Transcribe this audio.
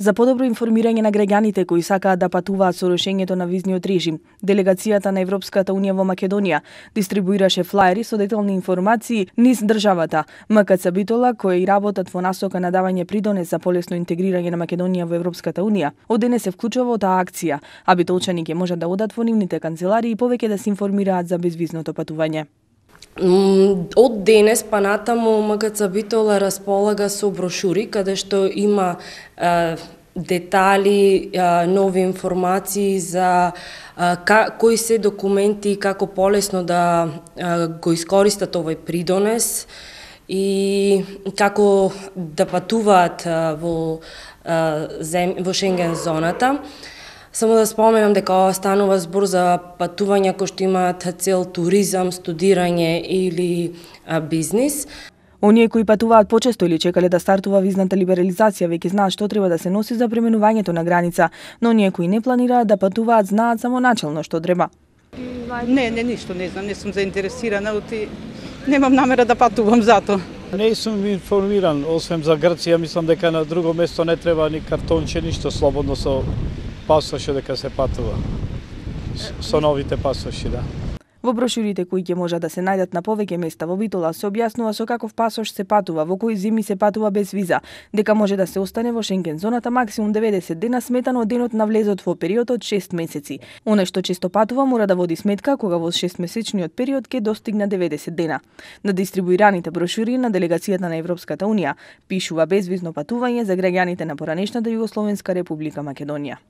За подобро информирање на граѓаните кои сакаат да патуваат со решењето на визниот режим, делегацијата на Европската унија во Македонија дистрибуираше флаери со детални информации низ државата. МКЦ Битола, кои работат во насока на давање придонес за полесно интегрирање на Македонија во Европската унија, од денес се вклучува во таа акција, а битолчани ќе можат да одат во нивните канцеларии и повеќе да се информираат за безвизното патување. Од денес па натаму МКЦ Битола располага со брошури каде што има е, детали, е, нови информации за е, ка, кои се документи и како полесно да е, го искористат овој придонес и како да патуваат во зем, во Шенген зоната. Само да споменам дека ова станува збор за патувања кои што имаат цел туризам, студирање или а, бизнис. Оние кои патуваат почесто или чекале да стартува визната либерализација веќе знаат што треба да се носи за преминувањето на граница, но оние кои не планираат да патуваат знаат само начално што треба. Не, не, ништо не знам, не сум заинтересирана, оти немам намера да патувам зато. Не сум информиран, освен за Грција, мислам дека на друго место не треба ни картонче, ништо слободно со пасош дека се патува. Со новите пасоши, да. Во брошурите кои ќе можат да се најдат на повеќе места во Битола се објаснува со каков пасош се патува, во кои зими се патува без виза, дека може да се остане во Шенген зоната максимум 90 дена сметано од денот на влезот во период од 6 месеци. Оне што често патува мора да води сметка кога во 6 месечниот период ќе достигне 90 дена. На дистрибуираните брошури на делегацијата на Европската унија пишува безвизно патување за граѓаните на поранешната Југословенска република Македонија.